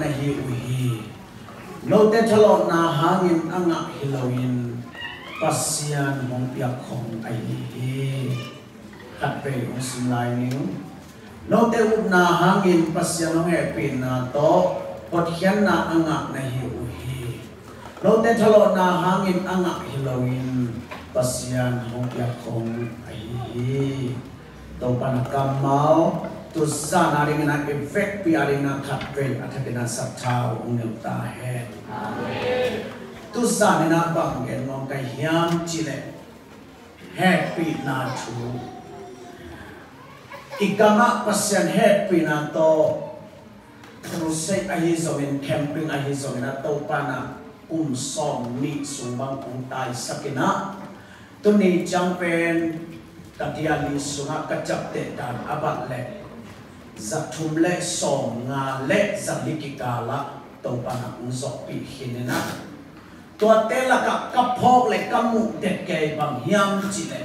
na hi uhi no te thalo na hangin anga hilawin pasyan mong pia khong ai hi kat pe ong sim lai ning no te up na hangin pasya no he pin na to pot hian na anga na hi u hi no te thalo na hangin anga hilowin pasyan hong ya khong ai hi to pan kamau tu Tusan hari ngena efek pi hari ngena khatwe atha kena sabthau ngelta he. Amen. Tusan ngena bang gen mong kai hiam chile. Happy na chu. Ikama pasyan happy na to. Krusay ahi zomin camping ahi zomin na to pa na um som ni sumbang um tai sakina. Tuni jang pen tatiali sunga kacap te dan abat lek. Le zatum le som nga le zalikikala to pana um sok pi hinena to tela ka kapok le kamu det ke bang hiam chi le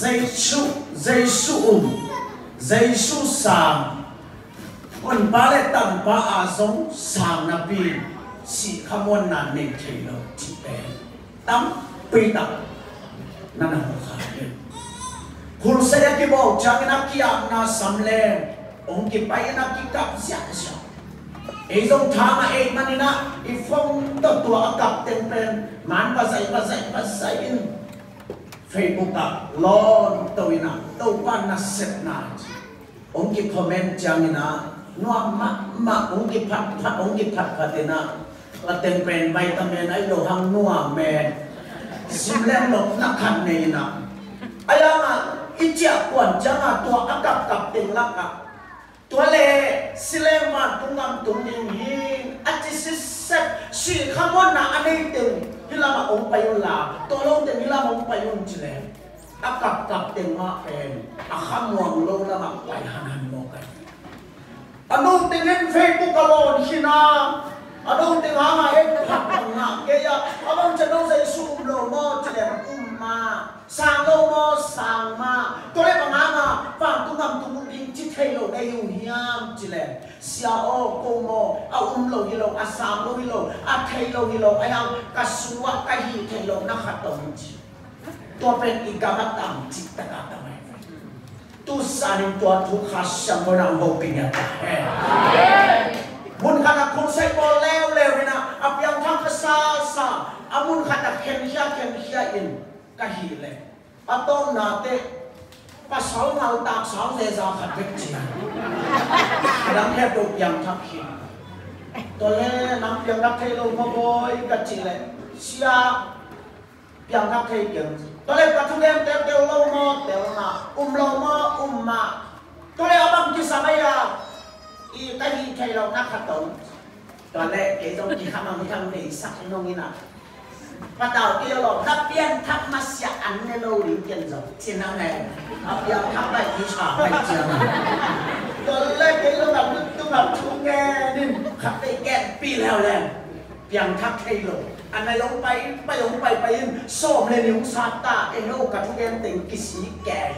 giây su giây su um dây su sang. Còn ba lệ tầm ba à giống sang na pi. Si khamon na ne thei lo chi pe tam pi ta. Na na ho kha Kursaya ki bau changna ki akna samlen ong ki payana ki kap sia sia. Ezong thama e manina i phong to to akap ten pen man pasai pasai pasai in Facebook ka lon to ina to pan na set na. Ong ki comment changna nuam ma ma ong ki phat phat ong ki phat patina. La ten pen bai tamen ai do hang nuam men. Simlen lok nakhan nei na. Ayama 一只管将啊多啊夹夹定啦啊，多嘞西来嘛东南东宁宁，啊只是说水看我哪里定，伊拉嘛红白用啦，多龙定伊拉红白用起来，啊夹夹定嘛诶，啊看我龙啦嘛怪憨憨莫个，啊龙定因 Facebook 个龙是呐。啊，弄定下嘛，哎，拍棚啊，嘅呀，啊，我們就弄些樹木咯，冇只嚟。ma sang đâu mo sang ma tôi lấy bằng ama phạm cũng nằm tung bút đinh chít thay lầu đây hiểu hiam chỉ lẽ xia ô cô mo à um lầu hi lầu à sang lầu hi lầu à thay lầu hi lầu ai ăn cá suwa cá hi thay lầu nó khát đồng chí tôi bên đi cà mắt tạm chít tất cả tạm này tu sa nên tôi thu khát sang bên nào vô kinh nhật mun khát không say bò leo leo đi na à biang thang cái sa sa à mun khát là khen kia khen kia in ka hi le atom na te pa sáu ngau tak sáu ze za khat bek chi dang he to piang thak hi. To le nam piang dak thei lo mo boy ka chi le. Sia, piang dak thei piang to le ka thu dem te te lo mo te na um lo mo um ma. To le abang ki samaya i ka hi thei lo na khat to. To le ke dong ki khamang thang nei sak no ina bắt đầu kia rồi đắp biên thắp mắt sẽ ăn nên lâu đến tiền rồi xin năm này đắp biên thắp lại đi xả lại chưa tôi lấy cái lúc nào tôi nào chú nghe nên khắp đây kẹt pi leo lên biên thắp thay rồi anh này lông bay bay lông bay bay xóm lên yung sát ta em lâu cả chú em tình cái gì kẹt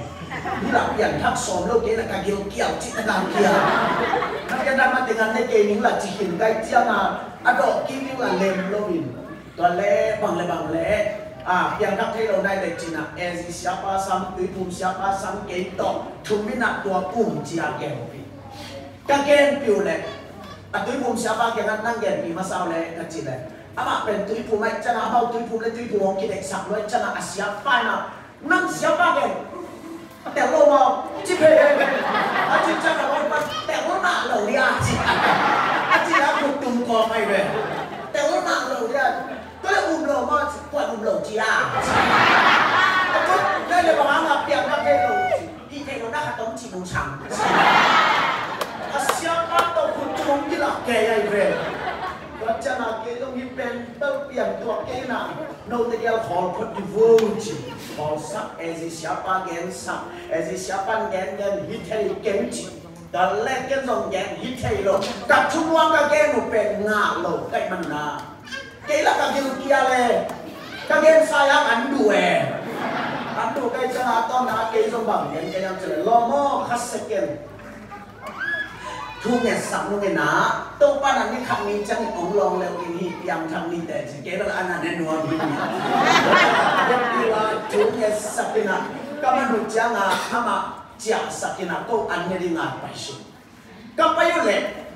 như là biên thắp xóm lâu cái là cả kiểu kiểu chỉ là làm kia nó cái đam mê tình anh này cái những là chỉ hình cái chia mà anh độ kim những là lem lâu bình ตัวเล่บังเล่บังเล่อ่าเพียงทักที่เราได้เลยจีน่ะเอซิเสียป้าซ้ำตุยปุ่มเสียป้าซ้ำเกต่อทุมินักตัวปุ่มจีอาเกนปีกะเกนปิวเลยอะตุยปุ่มเสียป้าเกนนั่งเกนปีมาเศร้าเลยกะจีเลยอามาเป็นตุยปุ่มไม่จะน่าเบาตุยปุ่มเลยตุยปุ่มของกิเด็กสักเลยจะน่าอาเสียป้าน่ะนั่งเสียป้าเกนแต่โลมอจิเพย์อาจิจะกับว่าแต่ว่าหน้าเหล่านี้อาจิอาจิแล้วถูกตุ่มกอไปเลยแต่ว่าหนักเรา lại hùm lẩu mà gọi hùm lẩu chị à? Đây là bà ngập tiền ngập cái lẩu đi thế nó đã tống chỉ muốn sẵn à xem bắt đầu cuốn trúng cái là kề ai về. Và cha nào kia ông như bên tao tiền tuột cái nào. Nâu thì đeo khó có đi vô chỉ. Khó sắc e gì siapa ghen sắc. E gì siapa ghen ghen, hít thế ghen chỉ. Đó là cái dòng ghen hít thế rồi tập chung vào cái ghen một bên ngả lẩu cái mình nào cái là cái gen kia le cái gen sayang anh đuổi anh đuổi cái chân à to na cái dòng bằng gen cái em chỉ lo mo khát second thu nghe sắm nó nghe ná tô ba là cái khăn ní chẳng ông lòng leo cái hi yang thằng ní để chỉ cái đó là anh anh nuôi hi đi là thu nghe sắp cái na các bạn được chẳng à ama chia sắp cái na câu anh nghe đi ngài phải số các bạn yêu lệ ama bên nana chia lo vina sinh làm tem hoa la nana phải in tô ba là ông thấy lo ai chẳng à câu kia ngang phải leo leo câu anh nghe lại ta cái chẳng hoa ông luôn nằm lo in in nana chia ตัวเล่นนิตากับ praise and worship กิดไปกิดลามเสียเสียกิดเป็นตลอดเต็ม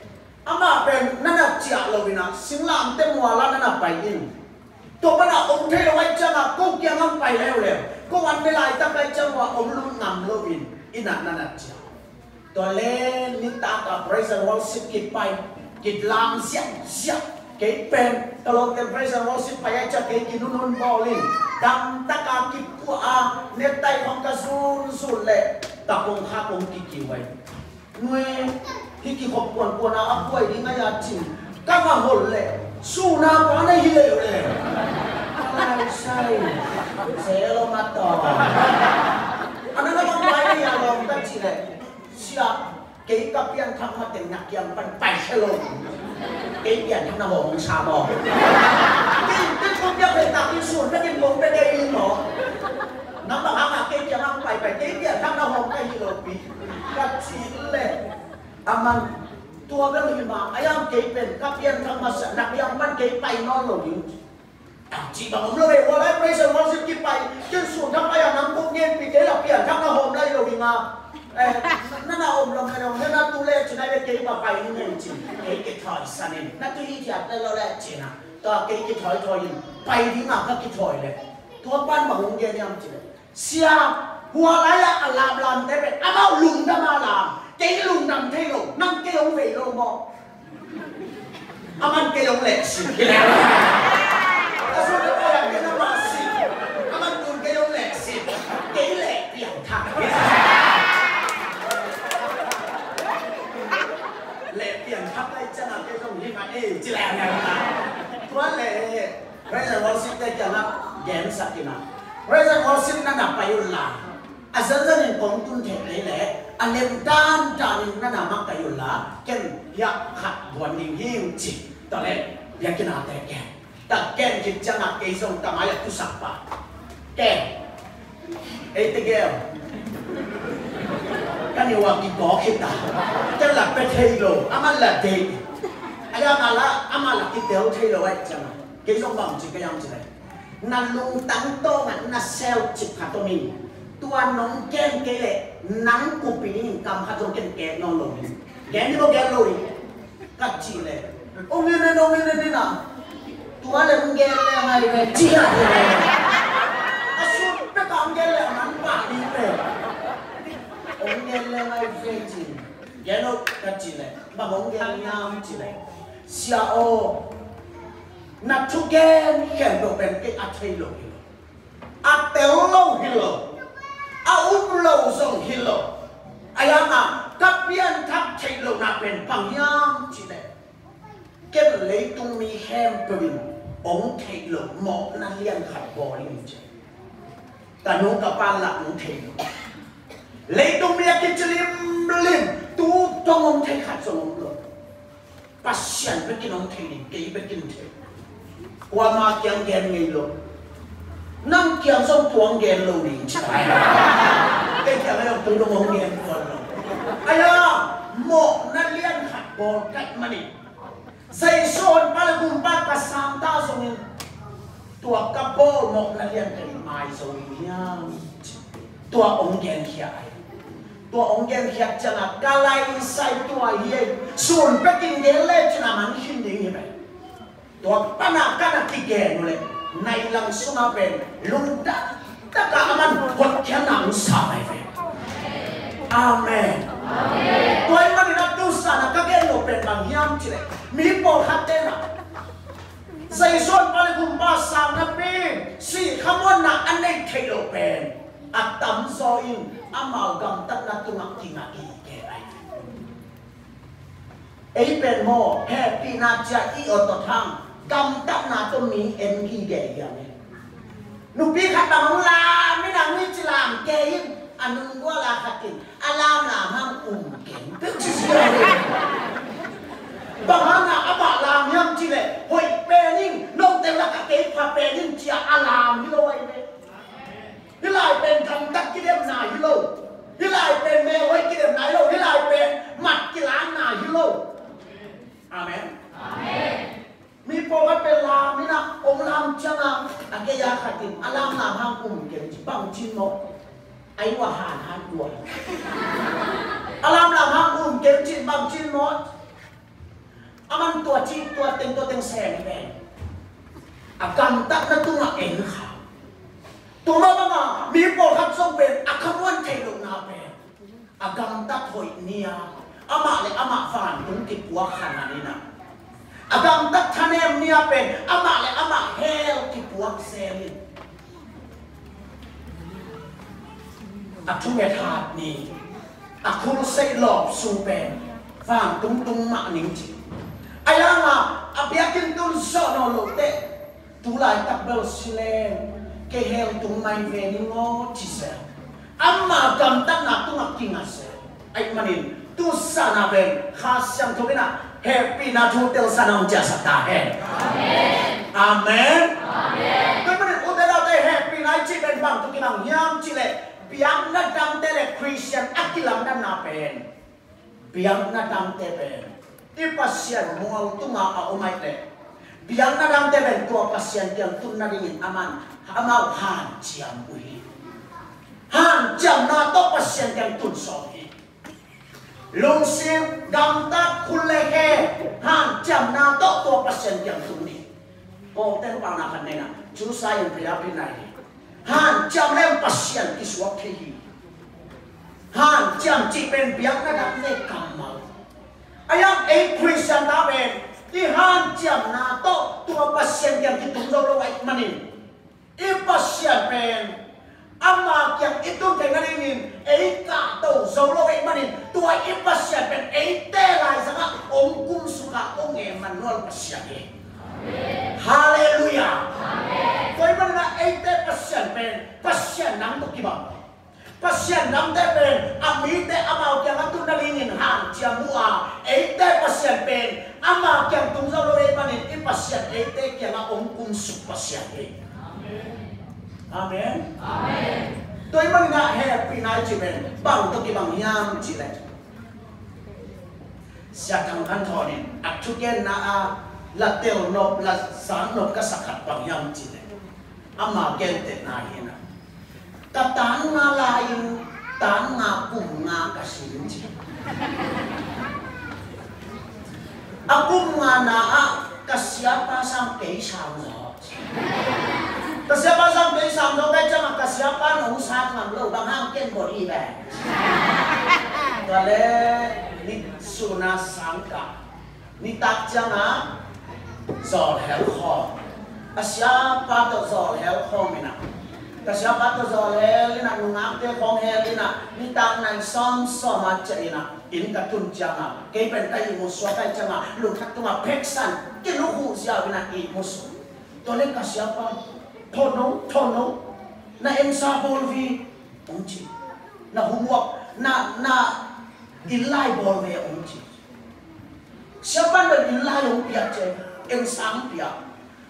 praise and worship ไปจะกิดกินนุ่นบอลินดำตะกากิดกัวอาเนตไตของกระสุนสุดเลยตะกงข้าคงกิกิไว้หน่วยที่กิขบกวนกวนเอาอักไว้ดีไม่ยาจริงก็ม าหดเลยสู้น้ำวันนี้เลยเลยใช่ใช่เสียลงมาต่ออันนั้นก็ต้องไว้ในอารมณ์ตั้งจีเลย siya kay kapian kang matin na kiyang panpaisalo kay pian kang na hong sa mo kay kay kung pian kay takin sun na kin mong pwede mo nang mga nga kay pian ang pay pay kay pian tua na hong mà, ai katsile kế bên các lu ma mà sợ nặng kapian bắt kế bay kiyang man yếu pay chỉ bằng ông lôi qua lại bây giờ and worship kịp bay. Chân xuống thăm ai nắm cũng nhiên vì thế là biển thăm là hôm nay rồi mà. Nó là ôm lòng cái đồng nó là tu lệ cho nên kế mà bay như này chỉ kế cái thỏi san nên nó tu đi thiệt nó là chỉ na to cái cái thỏi thỏi bay đi mà các cái thỏi này. Tua ban bằng ông nhiên nhầm chỉ này. Xia hoa lại là làm làm thế vậy à bao lùng ra mà làm. cái lùng nằm thay lùng năm cái lùng về lùng bò ông ăn cái lùng lệ xì cái nào ta số cái là cái nó mà xì ông ăn cùng cái lùng lệ xì cái lệ biểu thẳng lệ biển khắp đây chắc là cái không như mà ê chỉ là nhà ta quá lệ bây giờ con xin đây chờ lắm dán sạch kì nào bây giờ con xin nó đập bay là à dân dân mình cũng tuân thể lấy lệ anh em đan đan nó nằm mắc bay là cái ya khát buồn hình hiu chỉ tao lệ ya kina tệ kẹt ta ken ki changa ke song ta maya tu sakpa ken e te gel cái yo wa ki ko kita ta la pe thei lo ama la de aya ma la ama la ki teo thei lo ai changa ke song bang chi ke yang chi na lung tang to ma na sel chi kha to mi ตัวน้องแก้มเกลนังกูปีนี่กำขัดจงแก้มแก้มน้องลงแก้มนี่บอกแก้มลงกัดจีเลยโอ้ยเนี่ยน้องเนี่ยเนี่ยนะตัวเลยมึงแก้มเลยอะไรเลยจีอะไรอาสุดไปกำแก้มเลยมันปากดีเลยโอ้ยแก้มเลยอะไรเฟรจีแก้มกัดจีเลยบางองแก้มน้ำจีเลยเสียโอนัดทุกแก้มแข่งโดเป็นเกอาเทโลฮิโลอาเตโลฮิโล เอาเราส่งฮิโลอายามะกับเพียนทักใช้เรานาเป็นปังยามจีเลยเก็บเลยตุงมีแฮมปรินองเทโลหมอกนั่งเลี้ยงขัดบอลิมเจแต่นุกับปานหลักนุเทโลเลยตุงมีกิจลิมลิมตูต้ององเทขัดสงลงปัสยันไปกินองเทลิมเกยไปกินเทว่ามาเกียงแกนไงลง นั่งเกียงส่งตัวอ能讲上光年路的，哎呀，那都都光年过了。ยง，莫那练卡波干嘛呢？谁说巴拉贡巴卡三大送人，多卡波莫那练卡买送人呀，多光年起来。ตัวองค์เกันมาสณฑ์ยักจนัะกาลายใส่ตัวเฮียส่วนเป็กินเดลเลจนะมันชินดิ้งไปตัวปนักกันกิเกนุเลย nay lang suna ben lung da da ka aman hot kya nang sa mai ve amen toy man na tu sa na ka gen lo ben bang yam chile mi po hat de na sai son pa le kum pa sa na pe si khamon na an nei thai lo ben at tam so in amao gam tak na tu ngak ki ngak i ke ai ei pen mo he pi na cha i o to thang กำตับนาจนมีเอ็นกีแก่ยังนุบีขัดบังลาไม่นางไม่จลามแกยิ่งอันนึงว่าลาขัดกินอาลามนาห้ามอุ่มเก่งตึ๊กชิสเลยบางหนาอับะลามย่งจีเลยหอยเปนิ่งนงเต็มละกะเตะพาเปนิ่งเจียอาลามที่ลอยไปที่ลายเป็นทำตักกิเลมนาฮิโลที่ลายเป็นแมวไว้กิเลมนาฮิโลที่ลายเป็นหมัดกิล้านนาฮิโลอาเมนอาเมน มีโปรกัดเป็นลามินะองลามจันะอักเยาขัดติมอลามนามห้างอุ่มเก็บจิบังจินโนไอ้ว่าหานหานด่วนอลามนามห้างอุ่มเก็บจิบังจินโนอามันตัวจีตัวเต็งตัวเต็งแสงแดงอาการตักนั่นตัวเองค่ะตัวมาบ้างมีโปรกัดส่งเป็นอากขม้วนใยลงนาเป็นอาการตักถอยเนียอามาเลยอามาฝันถึงติดวัวขนาดนี้นะ agam tak tanem ni pen ama le ama hel ki puak selin athu me that ni. Akhul sei lop su pen. Phang tung tung mak ning chi. Ayanga abiakin tun so no lo te. Tu tak bel silen. Ke hel tung mai ve ni ngo chi se amma gam tak na tung ak kinga se ai manin, tu sana ben khas yang tu bina. Happy na thu tel sanam ja sakta hai amen amen ô đây là đây happy. Na chỉ bên bằng tôi kêu nhang chỉ lệ biang na dam te le christian akilam na na pen biang na dam te pen ipasian mual tu ma a umai te biang na dam te pen tua pasian tiang tu na ringin aman. Amau han chiam ui han chiam na to pasian tiang tun so lung sim gam ta kulle he han cham na to to pasien yang tu ni ko te pa na kan na chu sa yang pria pi nai han cham lem pasien ki suak the hi han cham chi pen biak na dam le kam ma ayam e christian da ben? Ti han cham na to to pasien yang ki tung lo lo wai manin e pasien pen ama kyang itum te ngani ngin ei ka to zo lo ei manin. Tua i pasya pen ei te lai sanga ong kum suka ong e manol pasya e haleluya. Koi man na ei te pasya pen pasya nang to kiba. Pasya nang te pen ami te ama kyang atu na lingin han chia mua. Ei te pasya pen ama kyang tung zo lo ei manin. I pasya ei te kyang ong kum suk pasya e Amen. Amen. Tôi mong ngạ happy night chị mình bằng tôi cái bằng nham chị này. Sa thằng khăn thọ này, ắt chú kiến na a là tiêu nộp là sáng nộp cái sắc hạt bằng nham chị này. Ama kiến tệ na hiền à. Ta tán nga lain, tán nga cùng nga kasin chị. Aku กระเสียบ้าซ้ำไปซ้ำเราได้จะมากระเสียบ้านหนูซากมันเราบางห้างเก่งบอดีแบบก็เลยนี่สุนัขสังกัดนี่ตักจังนะจอดเถลคออาเสียบ้าตัวจอดเถลคอไม่นะกระเสียบ้าตัวจอดแล้วนี่นะหนูน้ำเตี้ยของเฮลินะนี่ตังนั่นซ้อมซ้อมมาเจนี่นะอินกระทุนจังนะเกี่เป็นไก่มุสวาไก่จังนะลูกทักตัวมาเพกซันกินลูกหูเสียวินาทีมุสตัวเล็กกระเสียบ้า thono thono na em sa bol vi ông chị na humuak na na ilai bol ve ông chị siapa na ilai ông pia che em sang pia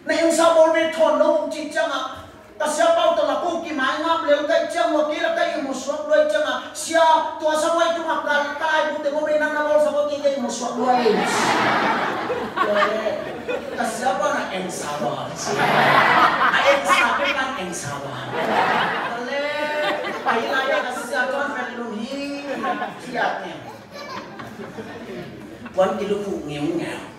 na em sa bol ve thono ông chị changa. Ta siapa to la ku ki mai ngap leu kai chang wa ki la kai mu swak loi changa. Sia to sa wai tu mak kal kai bu te mo me na na bol sa ko ki kai mu swak loi ta siapa na em sa bol sampaikan yang sama. Kalau ayah ayah kasih aku melumi siapnya. Wan ilumu ngiung ngiung.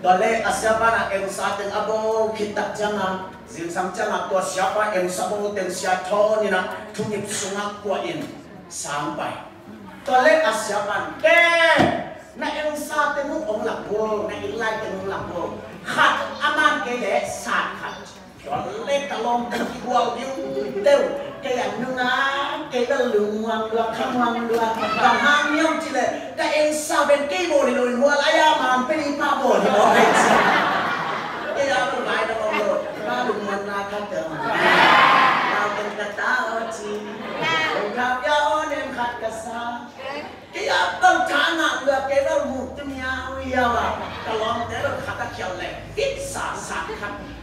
Kalau asyik mana yang sahaja abang kita jangan zinsam jangan tua siapa yang sabung teng siatoni nak tunjuk sungak kuain sampai. Kalau asyik mana na yang sahaja mung omlapu na ilai mung omlapu. Hat aman kele sakat. Jaleta long kuwa wiu teu ke anunga ke da luang lua kamang lua kamang yau chile da en sa ben ke bo ni lo lua la ya man pe ni pa bo ni bo ke sa ke ya bo mai da bo lo ba lu man na ka te ma ta ken ka ta o chi o ka ya o nem khat ka sa ke ya tong cha na lua ke da mu tu nya u ya wa ta long te lo khat ka khyal le it sa sa khat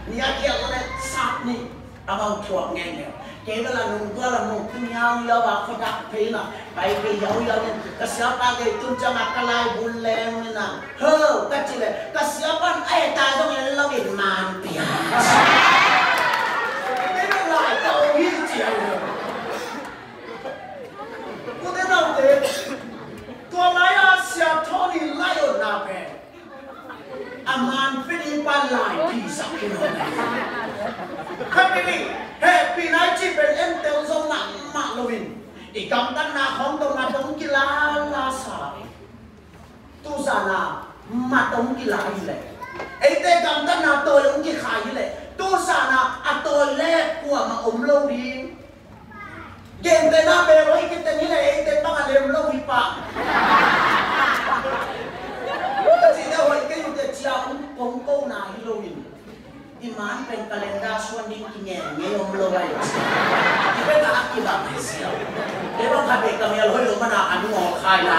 chuak nghe nghe ke la nung tua la nung tu nhau ya wa ko dak pe ke yau ya ni ka siapa ke tun cha ma ka ni na ho ka chi ka siapa ai ta dong le lo in man pia siya yun. Kundi natin, tuwalaya siya a man Philippa lie peace up in Happily, happy night chip and em teo dông nặng mạng lâu hình Ý cắm tăng nà khóng đồng nà đống kì lá lá xả Tu giả nà mà đống kì lá hì lệ Ấy tê cắm tăng nà tôi đống kì khả hì lệ Tu giả nà à tôi lê của mà ống lâu đi Game tên nà bè rồi kì tên hì lệ ấy tên băng à lèm lâu hì bạc siya kung pongko na Halloween. Iman pen kalenda suan din kinya ngayong lobay. Ipe ka akiba na siya. Diba kabe kami aloy lumana ano mo kaya.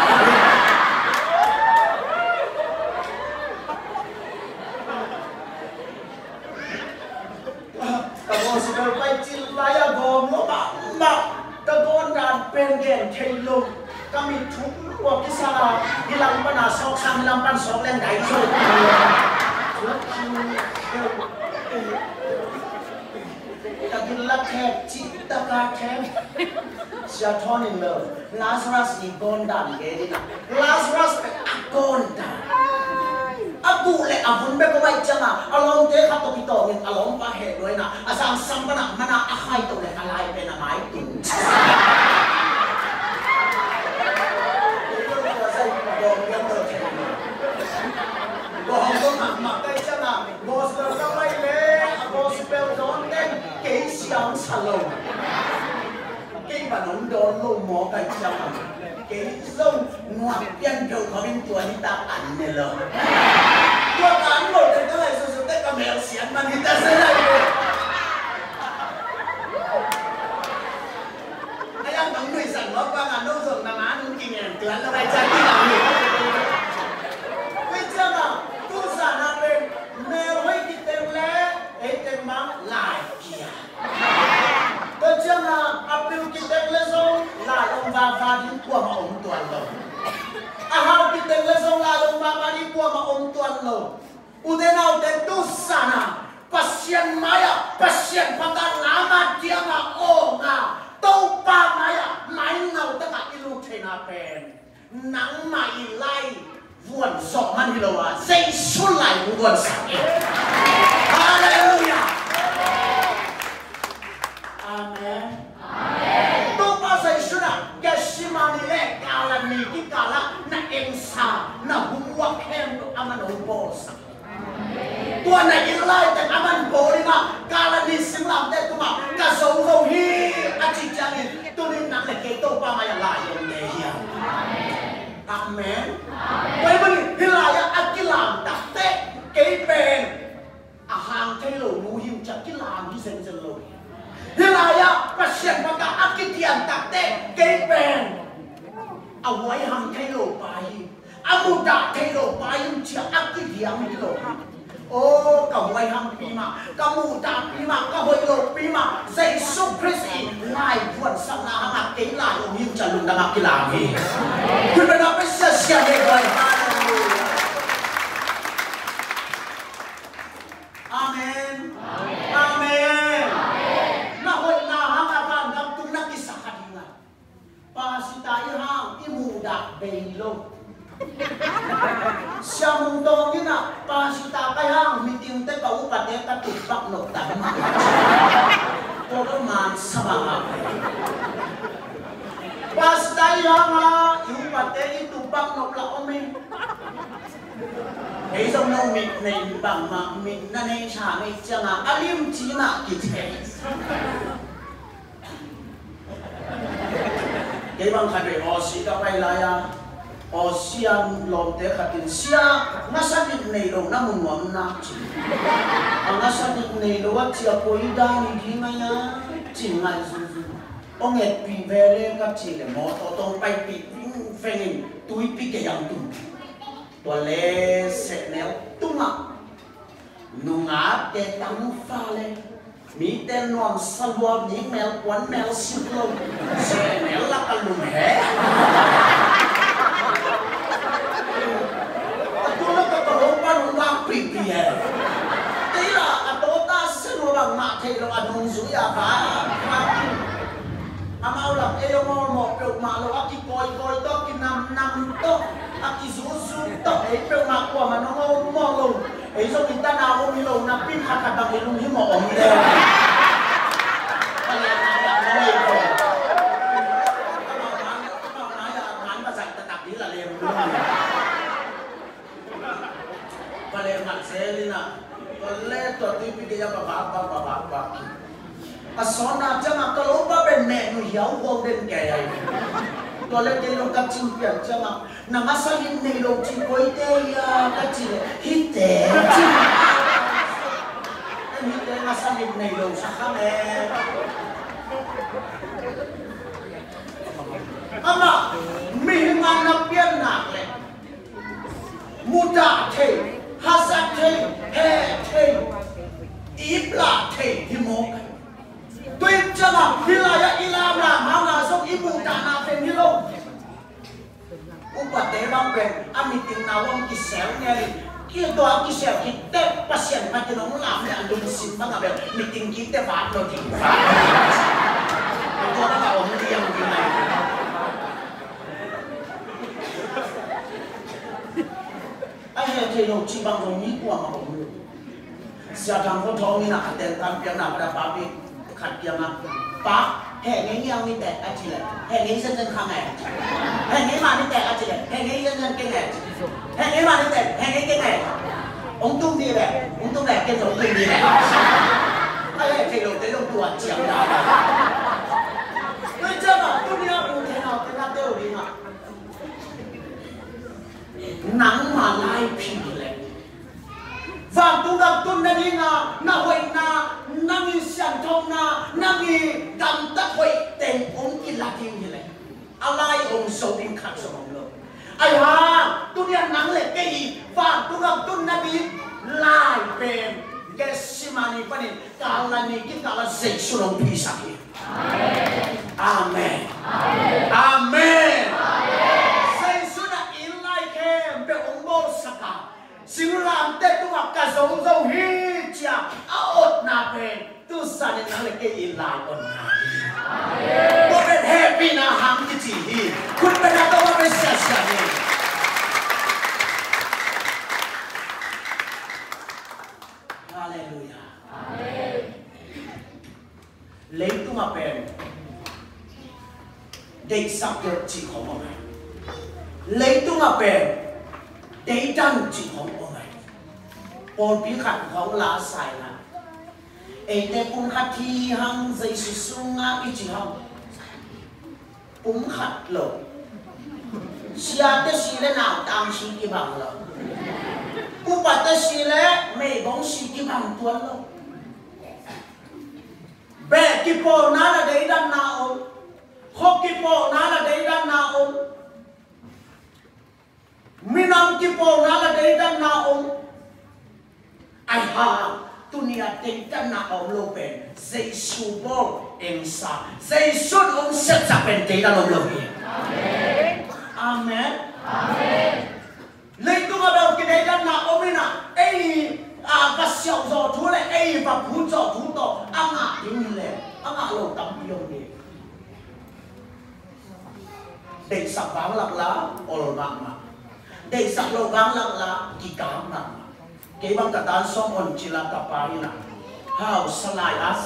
Kago si Kalpay Chilaya Gomo ba ba? Kago na pengen kayo. kami cukup kisah hilang pada sok sang hilang pan sok len dai chu tapi lak kep cinta ka kep Shaitan in love Lazarus i bonda ni ke Lazarus pe akonda Abu le avun be ko mai chama along te kha to kito ngin along pa he doina asang sampana mana ahai to le kalai pe na mai tin siang cái lầu bà nóng đón lô mò cây chân cái Kỹ sông Ngoạc chân đầu có bên tuổi ta ảnh nè lờ Tua ảnh một cái cái này Sự sự tất cả mèo xiên mà đi ta sẽ lại Ai ăn bóng người sẵn nó qua ngàn đâu rồi mà má nông kinh nghiệm Tuyến là bài chạy đi làm gì Quý chân à Tu giả nà bên Mèo hơi đi tên lẽ Ê tên mang là 去，谁出来不管事？Bằng khả để họ sĩ ka bay lại à, o siang lom te khatin sia ngasanik nei lo na mun wam na chi ngasanik nei lo wa chia poi da ni di nga ya chi ngai su su o nge pi vele ka chi le mo to tong pai pi fengin tui pi ke yang tu to le se neo tu ma nu nga te tam fa le มีแต่นอนสลวมหญิงแมวกวนแมวสิบลมเสแมวลักอลุมแห่ตัวลักตะลงปานุวางปรีเปียตีละอโตตาสนุบังมาเทลอนุสุยาภาอามาหลับเอโยมอหมอกเปลวมาแล้วอักกิโกยโกยต้องกินนำนำต้องอักกิซูซูต้องเห็นเปลวมากว่ามันน้องมองลง Esok kita nak ni lo nak pin hak kata belum ni mau om dia. Asona jama kalau bapak menu yang kau dan gaya. tole te lo ka timpia tsama na masali ne ya hite ama le he tuyên cho là hilaya ilam là mau là sông ibu ta na fen hilo upa te bang pen ami ting na ông ki sel nya li ki to ki sel ki te pasien pa ti nong lam ne andun sin ma ngabel meeting ki te va no ti va to na ka wong ti yang ki nai này. Anh te no chi bang no ni kwa ma ko sia thang thằng thong ni na ka ten tam piang nào đã phá bi ขัดเกี่ยวมาปะแห่งนี้ยังมีแต่อาชีพแห่งนี้เส้นเส้นข้างไหนแห่งนี้มาที่แต่อาชีพแห่งนี้เส้นเส้นเก่งไหนแห่งนี้มาที่แต่แห่งนี้เก่งไหนองตุ้มดีแบบองตุ้มแบบเก่งสมตุ้มดีแบบไอ้เจ้าเราจะต้องตัวเจียงได้对这个不要不听哦，跟他都有听啊，能马来皮嘞。và tu gặp tu na đi na na hội na na mi nangi thong na na nangi dam ta khoi ten ông ki la tiếng như le alai ong so đi khát so ông lo ai ha tu đi nang le ke cái gì tu gặp tu na đi lại bên cái simani pani kala ni kita kala pi sa ki Amen. Amen. Amen. amen sai su na in ilai kem be ong umbol saka. Sigur làm tết tu học cả sống dâu hi chia a ột na pe tu sa ne nang le ke in lai on na ko ben happy na ham ki chi hi. Kun ben na to ba sa sa ni Hallelujah. Lấy tu mà bèn để sắp được chỉ có một ngày. Lấy tu mà bèn để trân chỉ hồng của mình bồn bí khẳng khẩu lá xài là ê tê cũng khát thi hăng dây sử sung ngã bí chỉ hồng cũng khát lộ xì à xì lê nào tăng xì kì bằng lộ cũng bà tê xì lê mê bóng xì kì bằng tuấn lộ bè kì bồ ná là đấy đăng nào hô kì bồ ná minam ki po na la dei dan na om ai ha tunia dei dan na om lo pen. Sei su bo em sa. Sei su om set sa pen dei dan om lo hi amen. Amen. Amen lấy tung ma đâu cái đấy dan na om na. Ấy à và xiao zo thu le ấy và phú zo thu to ang à ding lệ ang à lo tam yêu ni để sập vang lạc lá ol mak mà để sắc lâu vang lặng lá kỳ cảm nặng cái bằng cả tan xong on chỉ là cả bài nặng hào salai as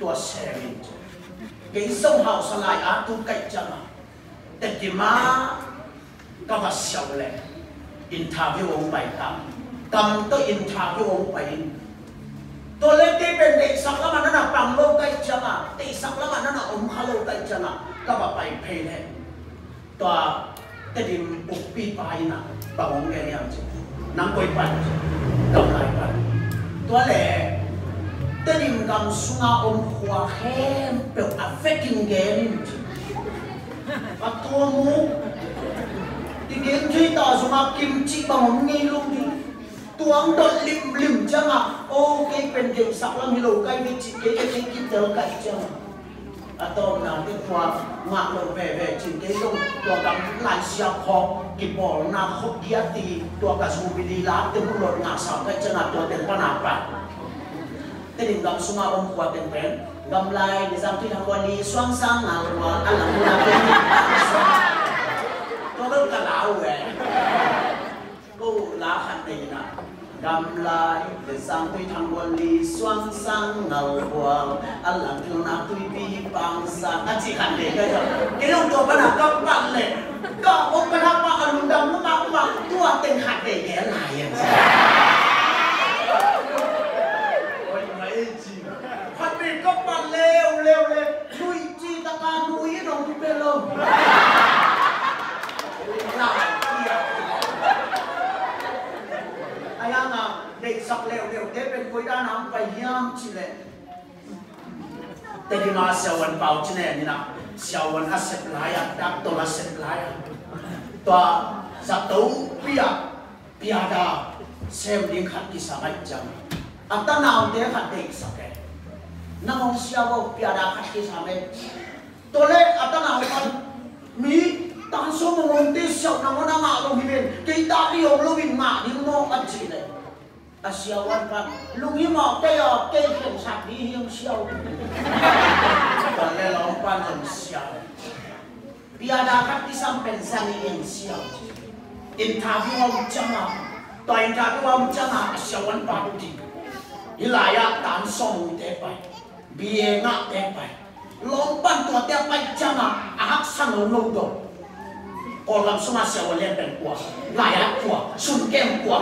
tua mình cái sông hào salai as tu cạnh chân à để cái má các vật xấu lệ interview ông bài tam cầm tới interview ông bài tôi lên cái bên để sắc lắm mà nó là bằng lâu cạnh chân à để sắc lắm mà nó là ông khá lâu cạnh chân à các bạn bài phê này tòa cái điểm bục bị pai na bảo ông cái này chứ nang quay pan cầm lại pan tôi lẽ cái điểm cầm sunga ông khoa hem biểu affecting game và thua mu thì game chơi tao à kim chỉ bằng ông nghe luôn đi tuang đợt lim lim chăng à ô cái bên điểm sắc lắm hiểu cái vị trí cái cái cái cái cái chăng à atau nanti tua ngak về ve ve cinta itu tua lại lan siap kịp bỏ na kok dia ti tua kas mobil la te mulor cái chân là tua ten panapa thế ding gam sunga om kwa ten pen gam lại ni sam tui thang quan đi swang sang ngal wa alam na pe ni to lo ka lao we cô lá khan te na cầm lại, để sang tôi thăng quân li swang sang ngal wa alam na tôi bi pang sa ka chi khan te ka jo ke ông to pa na ka pa le ka o pa na pa alun dam ma ma tua ten khan te ke lai yan leo leo le nuôi chi ta ka nuôi no tu pe lo เลวเลวเวเป็นคนด้านน้ำไปย่างชิเลแต่ที่มาเสวันเปล่าชิเลนี่นะเสวันอัศลายดักตัวอัศลายตัวสัตว์ปียาปียาดาเซมดิงขัดกิสัมัยจังอัตนาวเดขัดเด็กสักแกนั่งเสียนปียาดาขัดกิสัมัยตัวเล็กอัตนาอนมีตันสมมติเสียวนำมันมาลงหินะกิตาดีอบลูบินมาดิ้งมองอันจีเลย 啊，小万万，录音哦，对哦，给警察提醒小。咱的老板很小，比阿达卡第三边上的人小。因他比我们强啊，但因他比我们强啊，小万万不敌。伊来呀，单手会得败，别拿得败。老板多得败强啊，阿克上了路多。Còn làm sao mà se wa len ben kwa la ya kwa sun kem kwa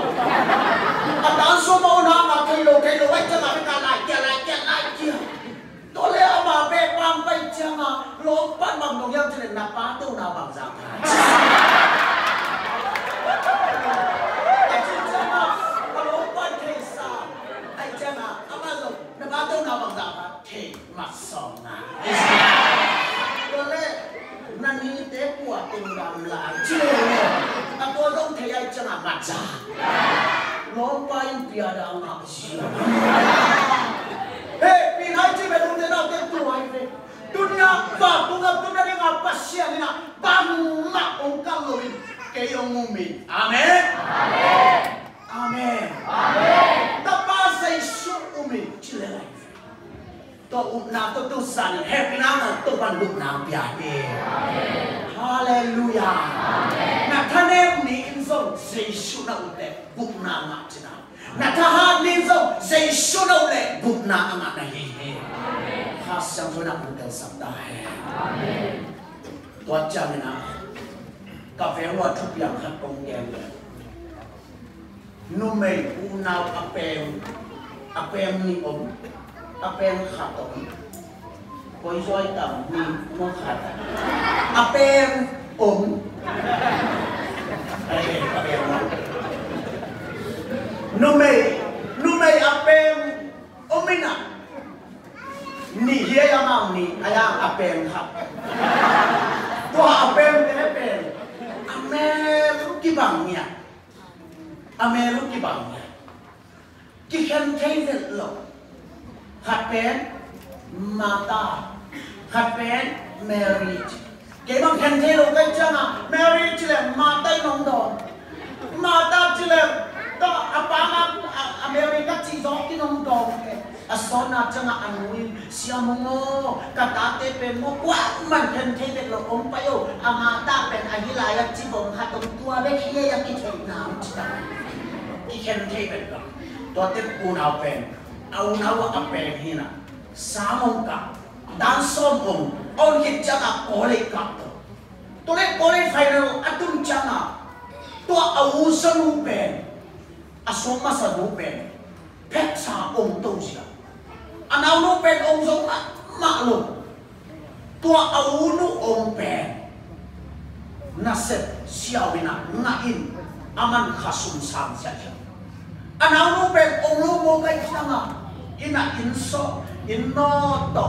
a đó số mo nó mà cây lô cây lô wai cho ka cái ya la ya la ya to le a ma be pam pai chama long pan bang dong yang chen na pa to na bang za Nabato nào bằng dapat? Hey, masong na. Dole, nanite po ating gamla. Chile, ako dong kaya itsang amatsa. Long pa yung piyada ang aksyon. Hey, pinay si Belong din natin tuway. Dunya pa, tungab ko na rin nga pasya nila. Bangma ang kalawin kayong umin. Amen? Amen! Amen! Amen! Tapasay siya umin. Chile life. to up na to to san happy na na to ban lu na pya ni Hallelujah. Nathanel inzo zeishuna ule bukna amatina. Natahanizo zeishuna ule bukna amana yehe. Hasam zona budel samda he. Tuat jamina. Kafewa tupiang hakong yewe. Numei unaw apem apem ni om apem hatong. koy soy tam ni mo khat apem om อะไรเป็นอเปมนุ่มเมนุ่มเอเปมอมินะนี่เฮียยามามนี่อายังอเปมครับตัวอเปมเป็นเป็นอเมรุกิบังเนี่ยอเมรุกิบังเนี่ยกิเคนเทนเซลล์ขัดเป็นมาตา husband marriage เกี่ยวกับแคนเทโลกันจังอะ marriage เลยมาต้ยน้องดอนมาตาจิเลยต่ออาปามาอเมริกาจีซอกที่น้องดอนเองอาสอนอาจังอะอันนี้เสียมงอกระตาเตเป็นมกว่ามันแคนเทเป็นเราอมไปโยอามาตาเป็นอาหิลายจีบงหัดตรงตัวเวทียังกิเทน้ำจังที่เคนเทเป็นตัวเต็มปูนเอาเป็นเอาหน้าว่าเป็นหินะสามองค์ dancer हो और ये जगह कोरे का तो तोरे कोरे फाइनल अतुम जगह तो अवसनु पे असोमा सनु पे पेक्षा ओम तोजिया अनाउनु पे ओम जो मालूम तो अवनु ओम पे nasib siawina ngain aman khasum sam saja anaunu pe onglo mo kai khanga ina inso inno to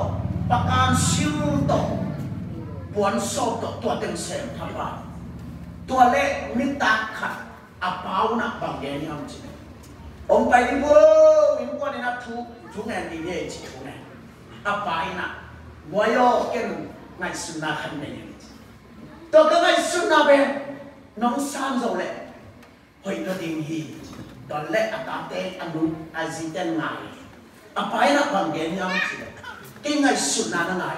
pakan siu to puan so to tua teng sem thapa tua le mita kha apau na bang ge ni am chi om pai ni bo in ko ni na thu thu ngan ni ye chi thu ngan apai na moyo ken ngai sunna khan ne ni to ka ngai sunna be nong sam zo le hoi to ding hi กิ่งไงสุดนานนาย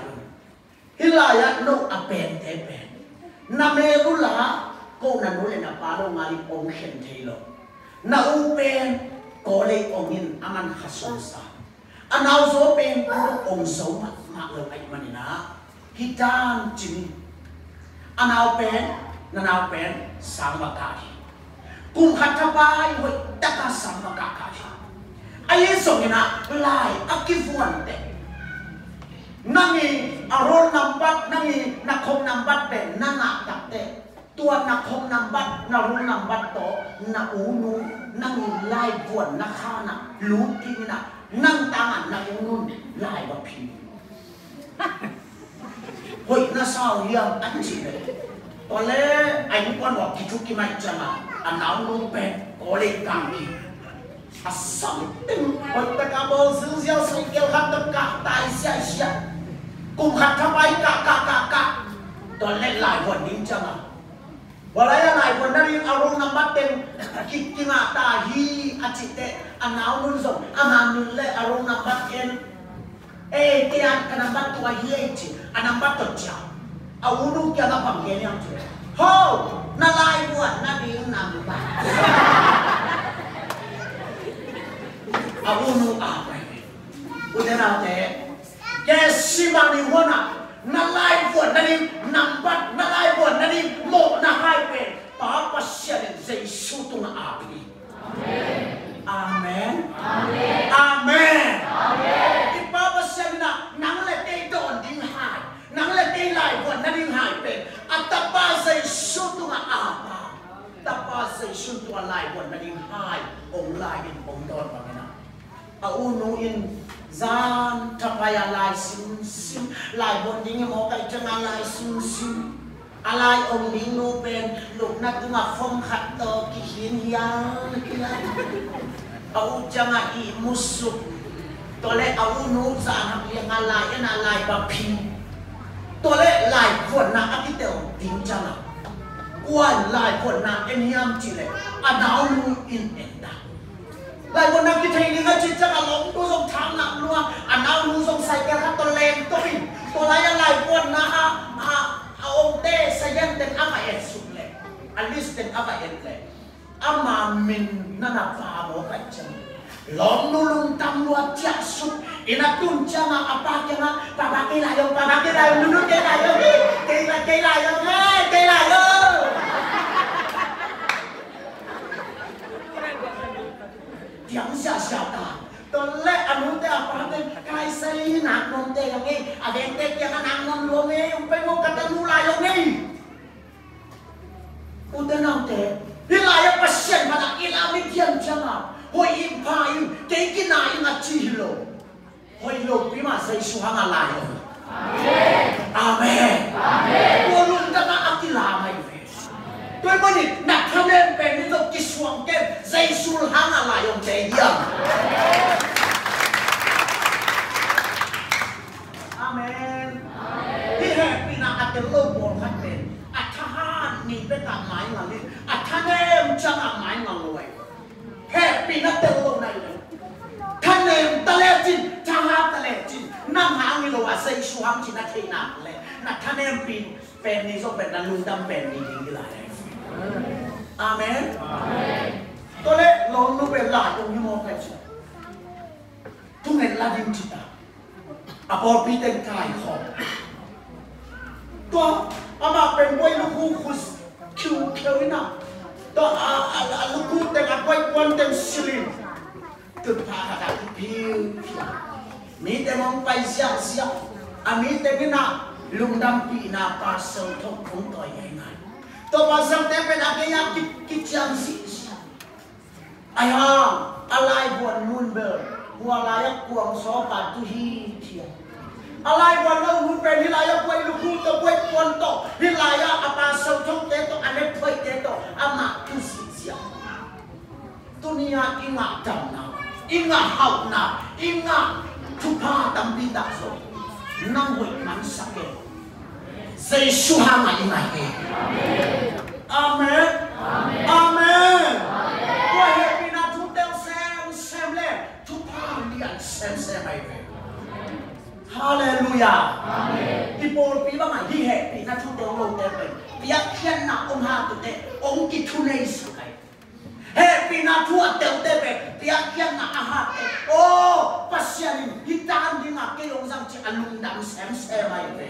ฮิลายะโนอเป็นเทเป็นนาเมรุลาก็นันนุเลนปาโรงาลิองเข็นเทโลนาอูเป็นก็เลยองินอามันขัสงซาอันเอาโซเป็นก็องโซมามาเลยไอมันนี่นะฮิจานจิมอันเอาเป็นนันเอาเป็นสามประการกุมขัดทบายไว้ตะกาสามประการไอ้ส่งนะลายอักกิฟวนเตะ nangi arol nambat nangi nakom nambat ben nana takte tua nakom nambat narul nambat to na unu nangi lai buan nakana luti na nang tangan na unun lai bapi hoi na sao yang anji be tole ai quan bỏ kí chú kí mai chama anh nào luôn bé có lệ cảm kí sống something oi ta ka bo dữ xiao su kêu hát ta ka tai xia xia cùng hát tham ai cả cả cả cả. Toàn lên lại quần đi chăng à và lại lại quần đó đi arong nằm bắt tên. Kít kinh à ta hi à chị tệ à anh áo luôn rồi anh à mà mình lệ arong nằm bắt en eh kia anh nằm bắt tua à hi ấy chị. À nam bắt tuột chào à unu kia nó bằng cái nhau chị? Ho na lại quần na đi nằm bắt I won't know our Without that, there's be one ngafong kato kihin yang au janga i musuk tole au nu sa na yang alai yang alai ba pin tole lai khon na akitel tin janga kuan lai khon na em yang chile anau nu in enda lai khon na kitai ni ga chi janga long tu song tham na lua anau nu song sai ka ha to lem to pin to lai yang lai khon na ha ha au te sayan ten ama esu at least then apa ente ama min nana pamo pacem Lom nulung tam luat jasuk Ina tunca nga apa kena Papaki layong, papaki layong Dulu kaya layong Kaya layong, kaya layong Tiang siya siya ta Tole anu te apa te Kay sa'yo nang nong te yong eh Agente kaya nang nong luong eh Upay mo katanu layong eh อุตนาเตวิลายะปะเซนพะอิลามิเตียนจังอะฮอยอิมพายเตกินาอิงาจีฮิโลฮอยโลปิมาไซชูฮางาลายอาเมนอาเมนอาเมนโอลุนตะกะอะกิลามัยเวสตวยมะนินะคะเลนเปนนิโตกิสวงเกไซซูลฮางาลายองเตียอาเมน pertenezco, nunca pertenezco. Amén. Entonces, lo no perla, tú mismo pecho. Tú me la dimchita. A por piten kai ho. Tú, ama pen boy lo jujus, kiu kiuina. Tú, a a lo juten a boy cuanten silin. Tú para la piu. Mi te mon paisia sia. A mi te mina. lung dam pi na pa sang thok khong toi ai ngai. To pa sang te pe na ke ya ki ki chang si ai ha alai buan nun be wa la ya kuang so pa tu hi tia alai buan no hu pe ni la ya kuai lu ku to kuai kon to. Ni la ya apa sang thok te to ane thoi te to ama tu si tia dunia ingat dam na ingat hau na ingat tu pa dam bi so. nang wei nang sake zai shu ha ma in ai ke amen. Amen. Ko he bi na tu tel xem xem lên, tu pa ni an xem sem ai ve hallelujah. Amen. Ti por pi ba ma hi he pi na tu tel đẹp, tel pe pi a khian na ong ha tu te ong ki thu nei He pina tua te o te kia nga aha te. O, pasia ni, ki taan di nga ke yong zang chi anung dam sem se mai pe.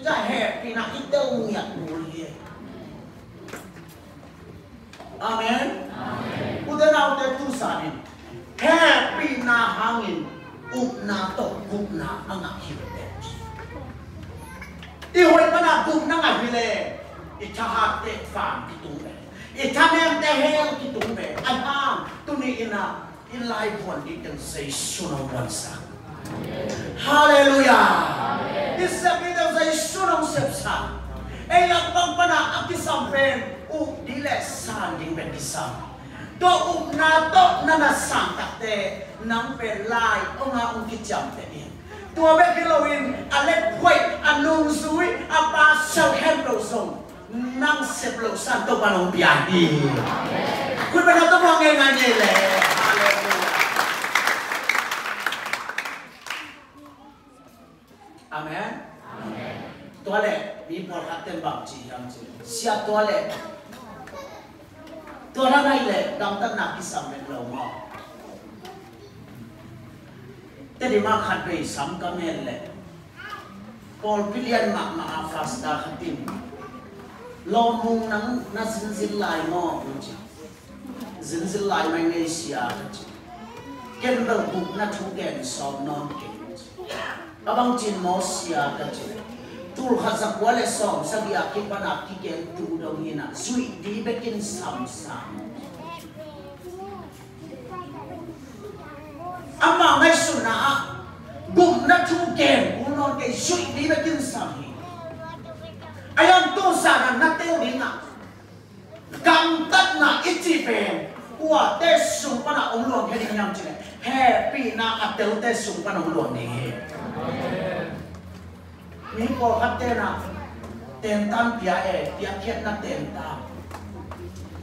Ja he pina i te o Amen. Amen. Ude na o te tu sa ni. He pina hangin, up na to, up na anga kiwe te. na hoi na gup nanga hile, i taha te whaam ki. i thanem te hel ki tu ve an am. Tu ni ina i lai hon di ten sei suna wan sa hallelujah. I se pi ten sei suna sep sa ei lak bang pana akisam pen u dile san ding ben kisam to u na to na na sam tak te nang pen lai onga u ki cham te in tua ve yên. a let point a nung zui a pa shall help those 60 Santo Panumpiahi. Kun pada tu mau ngene le. Amen. Amen. Tuale, ni por hatten bang ji yang ji. Sia tuale. Tuala nai le, dong tan nak ki sam le lo mo. Te di ma khat be sam ka le. Paul pilihan mak mak dah khatim. lo mung nang na sin sin lai mo chi sin sin lai mai ngai sia chi ken ro bu na thu ken som non ke abang chin mo sia ka chi tur kha sa kwa le som sa bị a ki pa na ki ken tu do ni na sui di be kin sam sam ama ngai su na bum na thu ken bu non ke sui di be kin sam ayang to tu sana na teo dinga kam tat na ichi pe wa te pa na ong luang ke ding yang chile happy na atel te pa na ong luang ni he mi ko khatte na tem tam pia e pia khet na tem tam.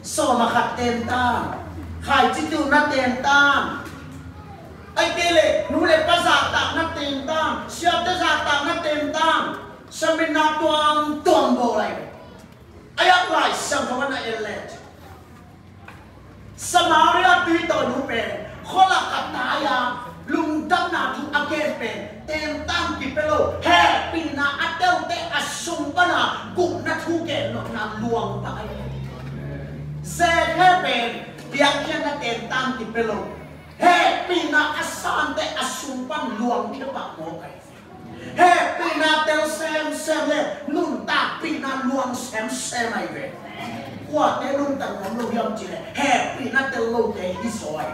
So ma khat tem tam. Khai chi tu na tem tam. Ai kele nu le pa za ta na tem tam. Sia te za ta na tem tam. Sa min na tuam tuam bo lai ai ap lai sam thwa na elet Samaria pi to nu pe khola kataya lung dam na tu again pe tem tam ki pelo he pin na atel te asung pa na kum na thu ke no na luang pa ai se he pe biak kya na tem tam ki pelo he pin na asan te asung pa luang ke pa mo kai Happy na tel sem sem le, nun ta pi na luang sem sem ai ve. Qua te nun ta ngom lu yom chi le, happy na tel lu te hi soi.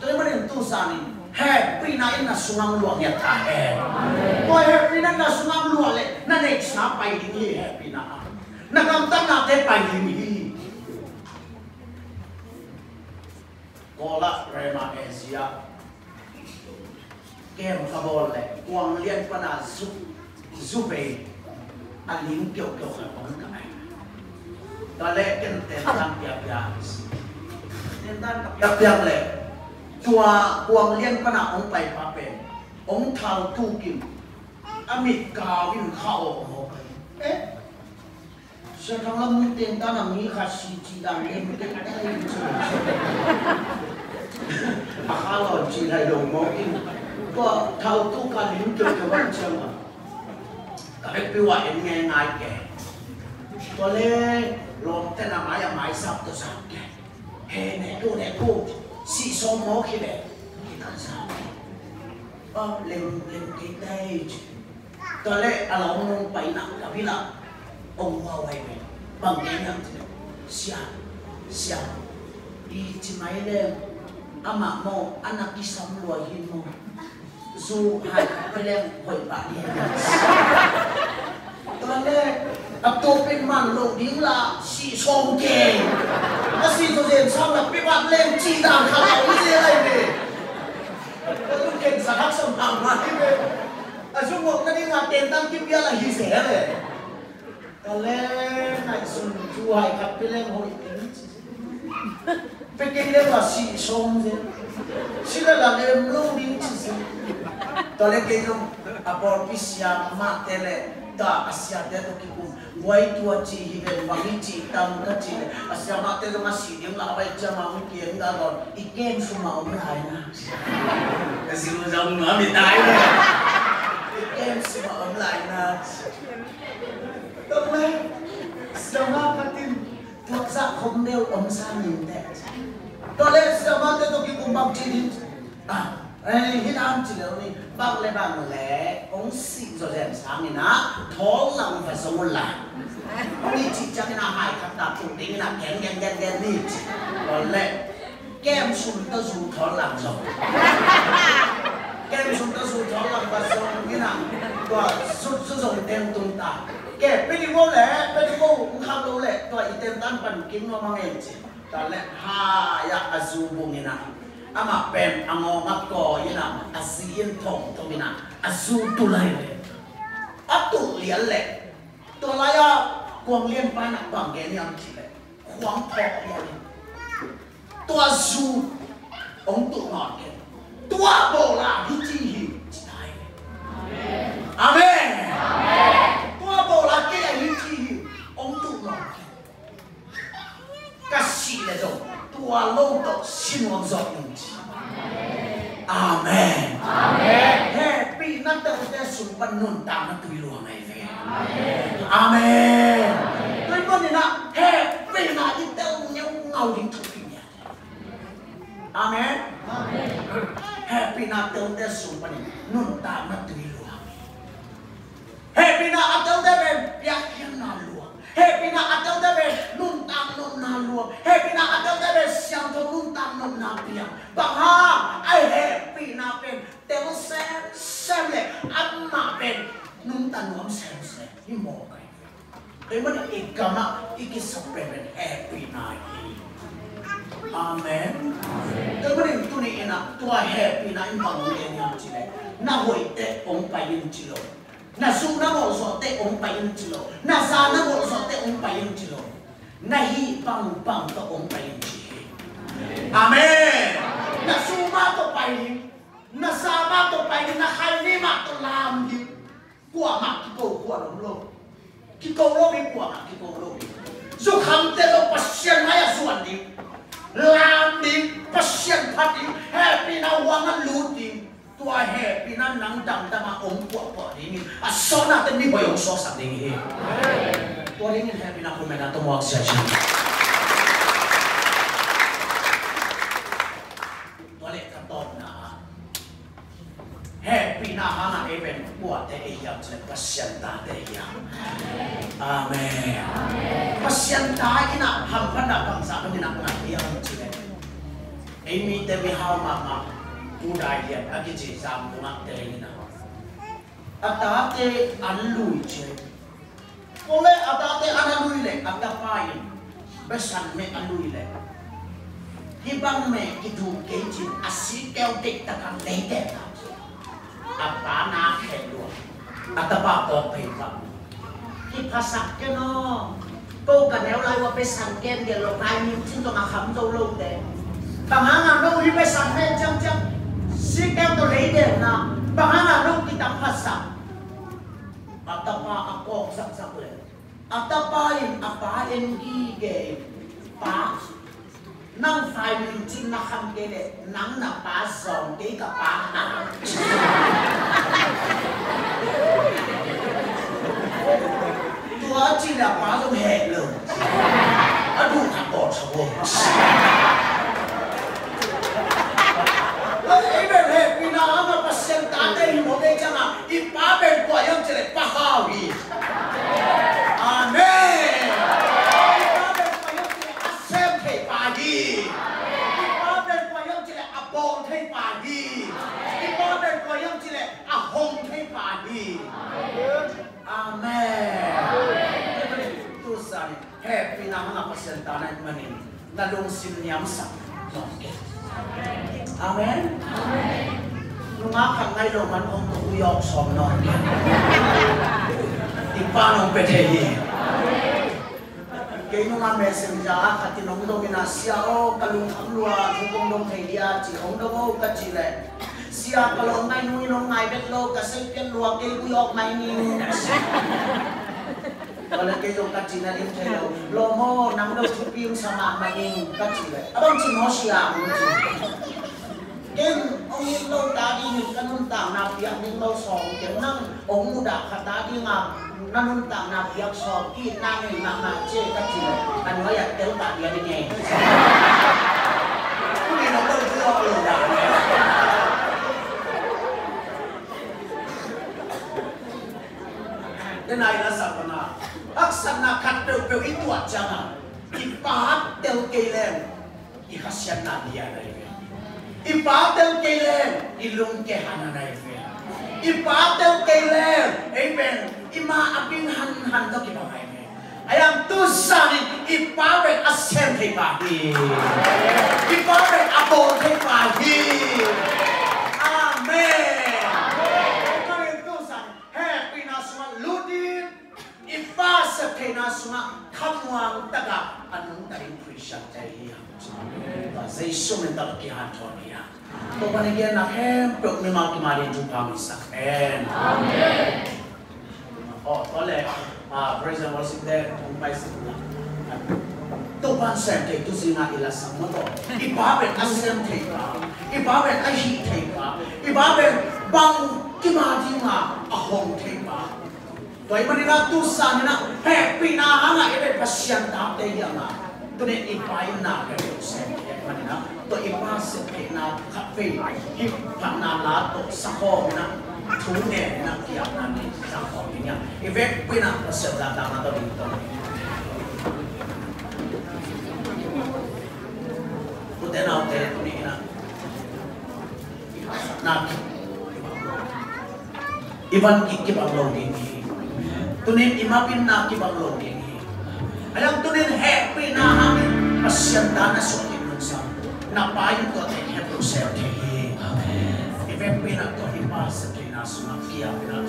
Tôi mới tu sani, happy na ina sungang luang ya ta he. Qua happy na na sunam luang le, na ne xa pai di ni happy na. Na kam ta na te pai di ni. Kola prema Asia. เกมกบอลเลยกวงเลี้ยงปนาซุซุเปอันนี้เกี่ยวเกี่ยวกับของกันตอนแรกันแต่ทางเปียกยาเล่นด้านกับยับยับเลยตัวกวงเลี้ยงปนาองไปปาเป็นองเท้าทูกินอเมริกาวินเข้าออกหเอ๊ะเสร็จแล้วมึเต็มตาหนังนี้ค่ะสีจีดังเต็มเต็มได้ยังไง Akala, Gina, yung mocking. qua thâu tu ca điểm cho cho bạn xem tại vì biểu hòa em nghe ngài kể. Có lẽ lột tên là mãi à mãi sắp tới sắp kể. Hè này cô này cô si so mó khi đẹp. Khi ta sao? Ờ lên lên cái tay có lẽ à lòng nông bảy năm cả biết là ông hoa quay về. Bằng cái nhầm thì xia xia đi chỉ máy lên ama mo anak isam luahin mo dù hải cái lên quẩy bạn tuần lễ đập tổ bên màn lộ điếu là xì xong kề nó xì cho dền xong là bên bạn lên chi đàn khá lão cái gì này về nó cũng kềm sản hắc sầm hàng mà ở Trung Quốc nó đi ngạt tiền tăng kim bia là hy rẻ này tuần lễ này xuân chu hải cặp bên lên hội tính bên kia lên là xì xong dền xin là làm em lâu đi chứ tole kenum apor pisya matele ta asya de to ki kum wai tua chi hi ve wangi chi tam ka chi asya matele ma si dim la bai cha ma ki en da gor ikem su ma um hai na kasi lu jam na mi tai na ikem su ma um lai na tong le sama patin tuak sa khom neu om sa min te tole sama te to ki kum bang chi ah ai hít ăn chỉ là ni bác lê bác mà lẽ ông xị rồi dèm sáng này ná thó lòng phải sống một đi chỉ chắc cái nào hai khắc đạp chủ tính là kén kén kén kén đi. Còn lệ. Kem xuống ta thó lòng rồi. Kem xuống ta dù thó lòng và sống cái nào. Và sút sút rồi đem tồn tại kẻ bên đi vô lẽ bên đi vô cũng khao lâu lẽ tòa ý tên tan bằng kiếm nó mang em chỉ ta lẽ hà ya azu bùng ama pem ango ngako yena asien thong to bina. Asu tu lai le. Atu lian le. To la ya kuang lian pa na kuang ge ni le. Kuang pa ya le. To asu ong tu ma ke. To bo la hi chi hi chi dai amen. Amen. To bo la ke hi. chi castigado tua luta sino aos homens. Amém. Amém. É, pi, na terra sou para não dar na tua lua, meu filho. Amém. Amém. Tu na, é, pi, na, e teu meu mal em tua filha. Amém. Amém. É, pi, na, teu desço para não dar na tua lua. É, pi, na, teu desço para não dar na tua lua. Hebina adaldebe luntam nom na luo. Hebina adaldebe siam to luntam nom non pia. Baha ai hebina pen. Temo se semle amma pen. Luntam nom se se imo kai. Emana ikama ikisapemen hebina i. Amen. Emana tuni ena tua hebina imbangu enyam chile. Na hoite ong payin chilo. Amen. na suna mo sote om payung chilo na sana mo sote om payung chilo na hi pang pang to om payung chi amen na suma to payung. Na sama to payung. Na halima to lamhi kwa mak ko kwa rom lo. Ki ko lo bi kwa mak ki ko lo. So kham te lo pasyan ma ya suan di. Lamhi pasyan pati. Happy na wangan lutin tua he pina nang dang dang ang ong kwa kwa dingin. A so na tin boyong so sa dingin he. Tua dingin he pina kumena tumuak siya siya. Tua le katot na ha. He pina hana even kwa te e iyam sa pasyanta te e iyam. Amen. Pasyanta ina hampan na bangsa kundi na pangatiyam sa pasyanta. Amen. Amen. E Amen. Amen. sile. Amy te mi haw mama udai ya agi ji sam bunga te ina. Ata te anlui che. Ole ata te anlui le ata pain. Besan me anlui le. Hibang me itu kejin asik kau tek takang leite ta. Apa na kelo. Ata pa ko pe pa. Hi pasak ke no. Cô cả néo lại qua bên sàn kem để lộc ai nhưng chính tôi mà khắm đâu lâu đấy. Bằng hàng nào đâu đi bên sàn lên chăng chăng. Si kem tôi lấy để na. Bằng hàng nào đâu kita pasak. Ata pa ako sak sak le. Ata pa in apa en gige pa นั่งไฟมันจริงนะคำเกเรนังหนักปลาสองตีกับปลาหาตัวจริง si kem to lei de na bahana no ki tam hasa atapa akok sak sak le atapa in apa en gi ge pa nang phai min chin na kham ge le nang na pa song ge ka pa na tua chi là pa song hẹn luôn 啊，路还保持不。Abraamo appassionnata il modegama, il papa e il tuo aiuto le pahavi. Amen. Happy na mga pasyentanan manin na lungsin niyam sa Amen. Amen. Amen. Rumahkan ngayon man ang tuuyok som non. Ipan ang pwede yi. Kaya nung mga messenger, katinong ito minasya o kalungkang luwa, hukong dong kay liya, si hong nung o kachile. Siya kalong ngay nung inong ngay betlo, kasi kin luwa kay kuyok may nininas. Wala kayo kachile rin kayo. Lomo, nang dong chupi sama may nininas kachile. Abang chino siya, mong chino. Kem ông yên lâu ta đi nhìn căn hôn tạng nạp việc nhưng lâu sòng tiếng năng ống mù đạc khả ta đi ngạc năng hôn tạng nạp việc sòng kỳ na người mà mà chê các chị anh nói là kéo tạ đi đi nghe Cũng đi nó đâu cứ lo lừa đảo nè Cái này là sao mà nào Ác sẵn là khát đều biểu ý tuột chẳng à Thì phá đều kỳ lên Thì khát sẵn là đi à đây Ipatel kailan? Ilong kehanan na amen. Ipatel kailan? Amen. Imaapinghan handa kita amen. I am too sorry. Ipawit assembly party. Ipawit abode party. Amen. passa pena suma kamuang taka anong tayo krisyang tayo iya pasay sumintal kihan to niya to panigyan na hempok ni mga kimari yung pangisa amen o tole praise and worship there kung paisip na to pan sente to zina ilasang mo to ibabit asem teka ibabit ahit teka ibabit bang kimari yung ahong teka Doimani ratu sanina happy na hanga ebe eh, pasyan tate yana. Tune ipain na kayo sa doimani na to ipasip na kafe hip panalato sa ko na tune na kiyak na ni sa ko niya. Ebe pina pasyan data na to dito. Kuten na utere tune na. Ipasap na. Ivan kikipaglaw din niya tunin imapin na kibang login. Alam tunin happy na hamin pasyanda na sukin nun sa napayo to at hebro serte Amen. Ibig pinagto ipas sa kinasunak kiya pinag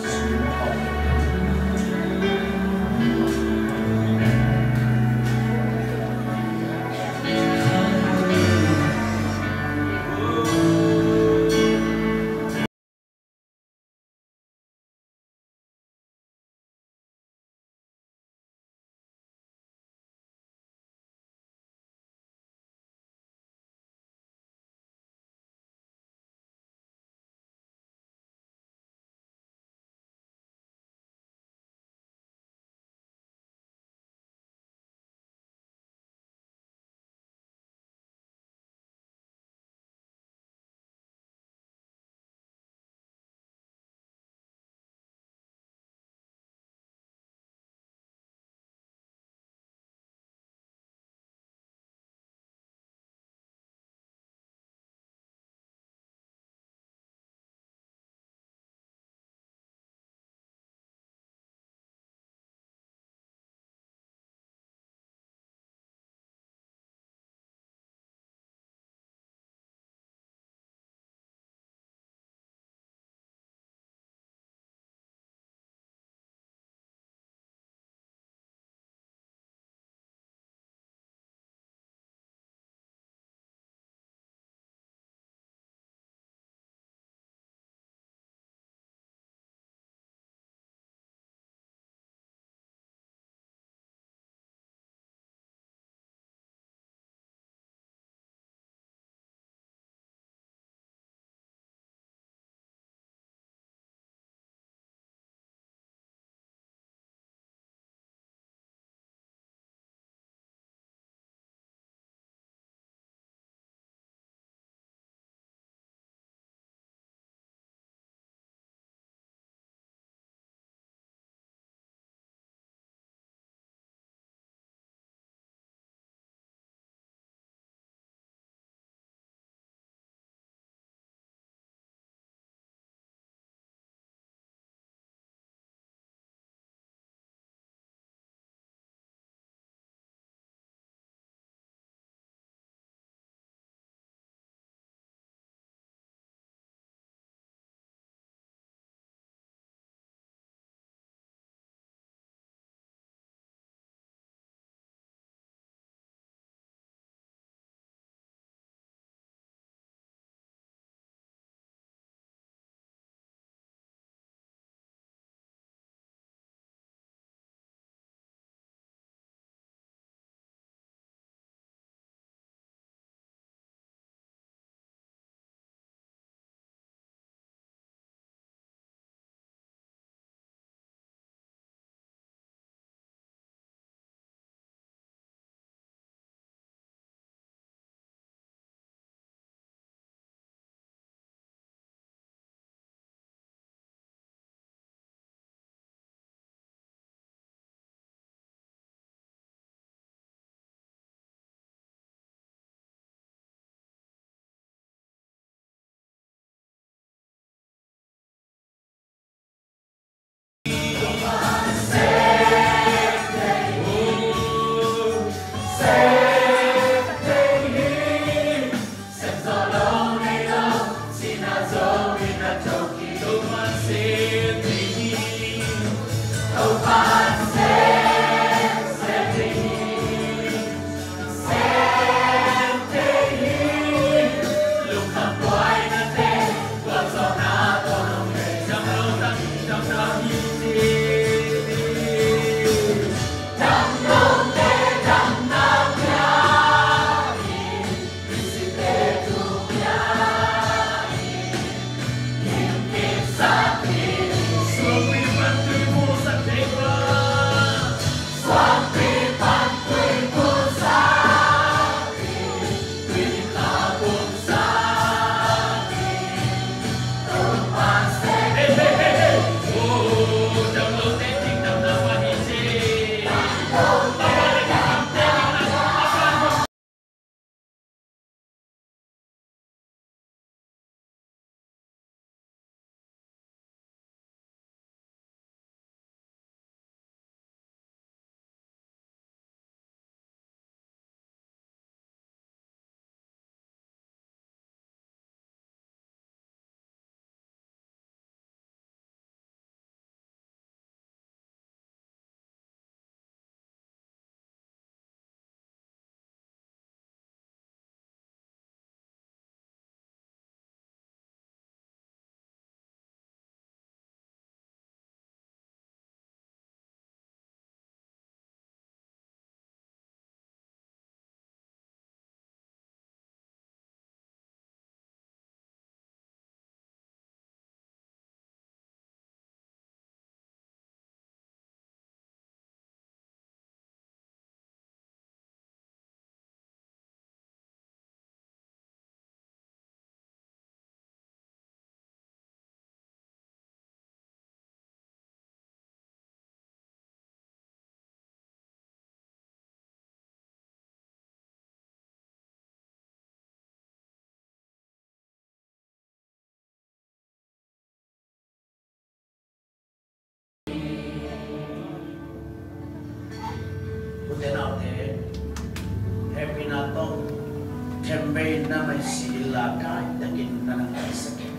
campaign na may sila kahit takin na ng sakit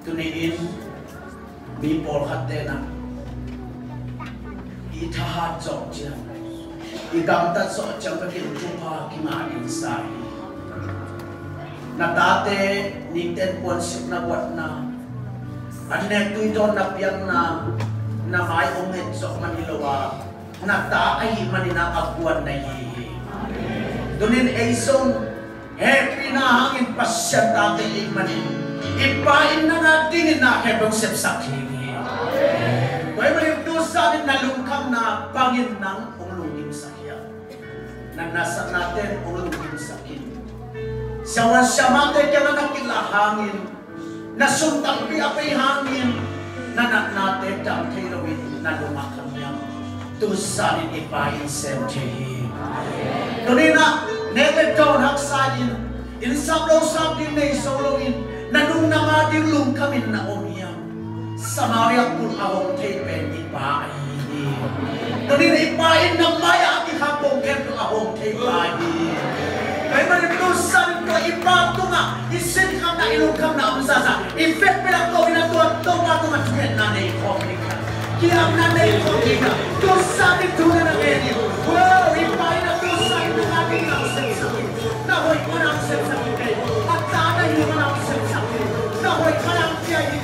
tuniin before hate na itahat so siya igamtat so siyang kakin tupa kimain sa na dati ni ten ponsip na buat na at na ito na piyang na na may umit so manilawa na taay manina abuan na yi Dunin Aison, Happy na hangin pasyat natin ikmanin. Ipain na natin na hebang sepsakin. Kaya malibdo sa atin nalungkam na pangin ng ulungin sa kya. Nang nasa natin ulungin sa kya. Sawan siya matay kaya na nakilahangin. Nasuntang piapay hangin. Nanak natin dang kairawin na lumakam niya. Doon sa atin ipain sa kya. Kanina, neglecton haksayin. Inisablaw-sab din na isologin. Nanung namadir lung kami na umiyak. Samaria kung awang tepen ipaay. Kanina ipain na maya at ikapong kento awang tepaay. Kaya manito sa nito ipato nga. Isin kam na ilong kam na umsasa. Ifet pilang kawin na tuwa tuwa tuwa tuwa tuwa na na ikomikasa. kilap na na yung kumbina. Kung sa ating tunan ng medyo, wow, ipain at kung sa ating ng ating nausin sa akin. Nahoy ko na ang na ang sin sa akin. Nahoy ka lang ang tiyahin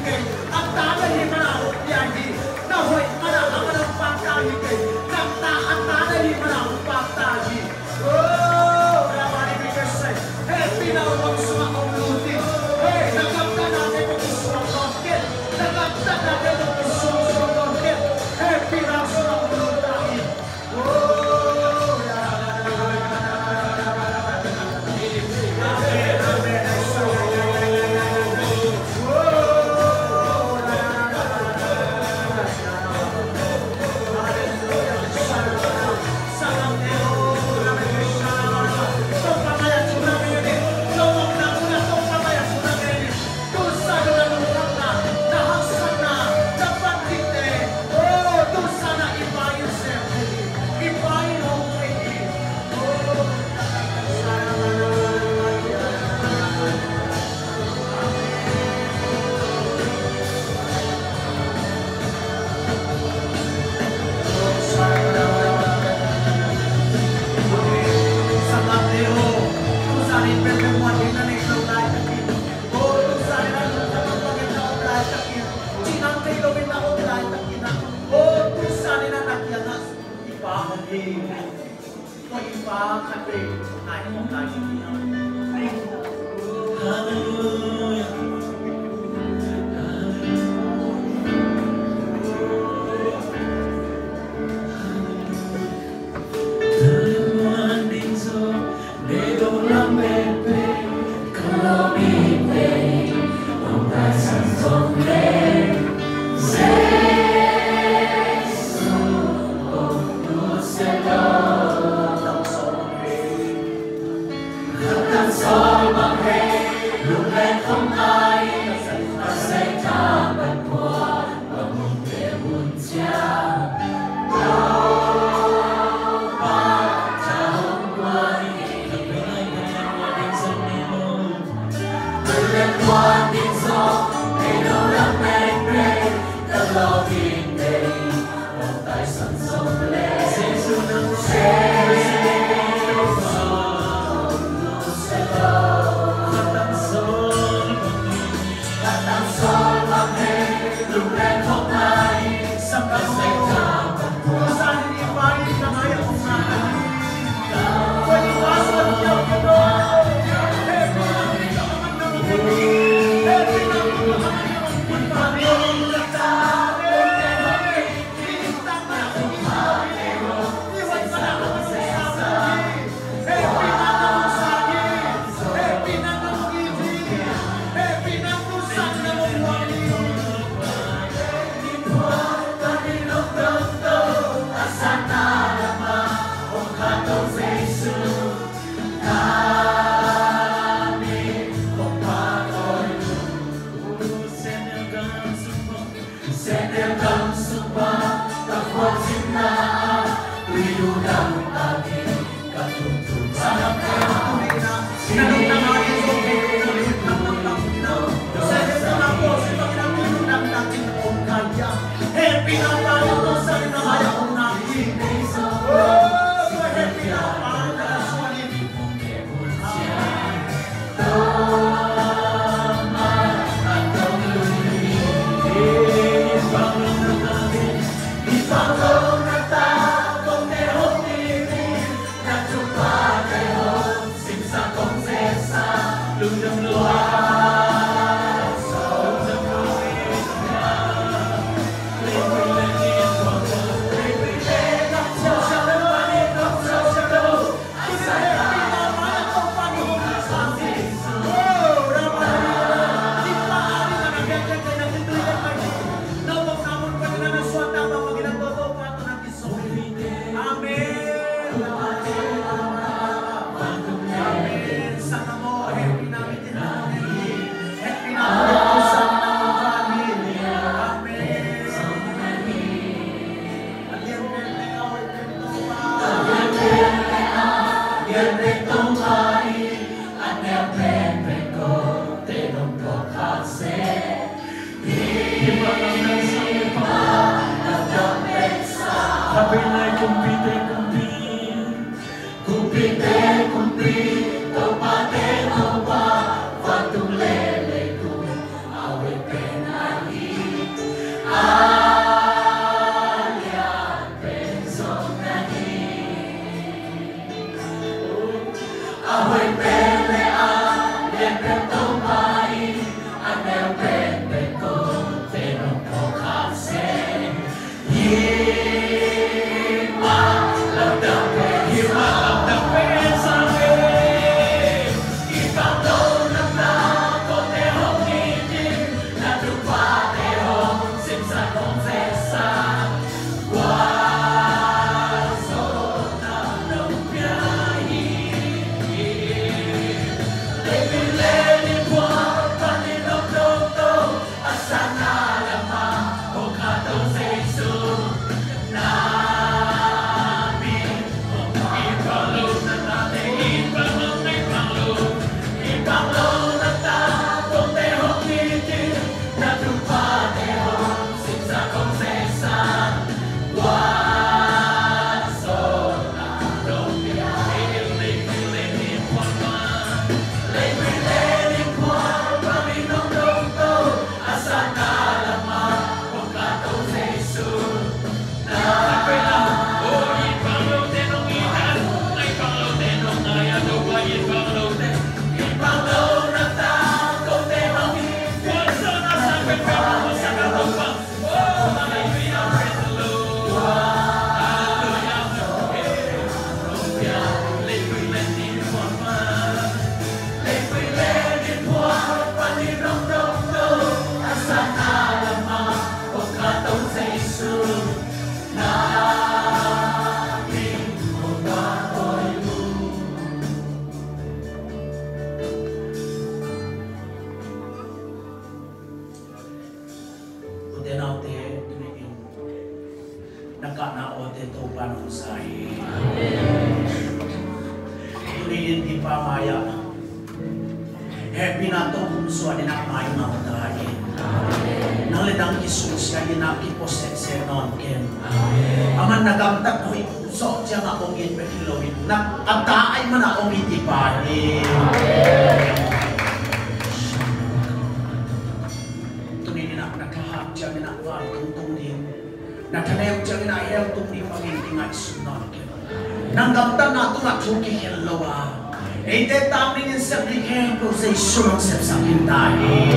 sumunsep sa hintahe.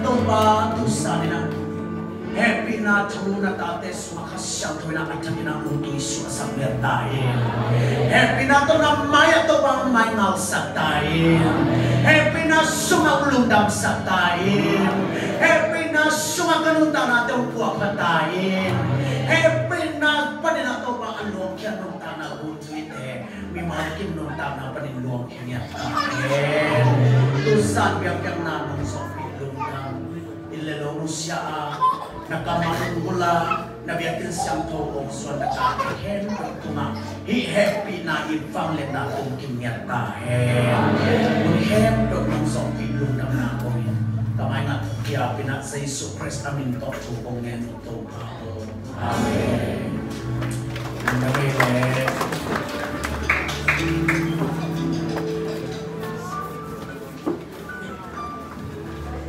Tumba to sa nina. Happy na to na tate sumakas siya to na atang na mutoy suwa sa mertahe. Happy na to na maya to bang may mal sa tahe. Happy na sumaglundam sa tahe. Happy na sumaganunta natin puwapatahe. Happy มากินนมตามนางปนินดวงเองเนี่ยตุสันเบียงยังนานนสอบิลุงนางอิเลโลนุสยานักกามันมุลานับยาตินสัมโตองส่วนนักการเห็นรักมาฮิแฮปปี้นาอิฟังเลนาตุงกิมเนียตาเฮมันแฮปดอกนงสอบิลุงนางนาโอเนทำไมนะเกียรตินักเซสุครสตามินตบถูกองเงินตบพาโตอาเมน Amen. Thank you.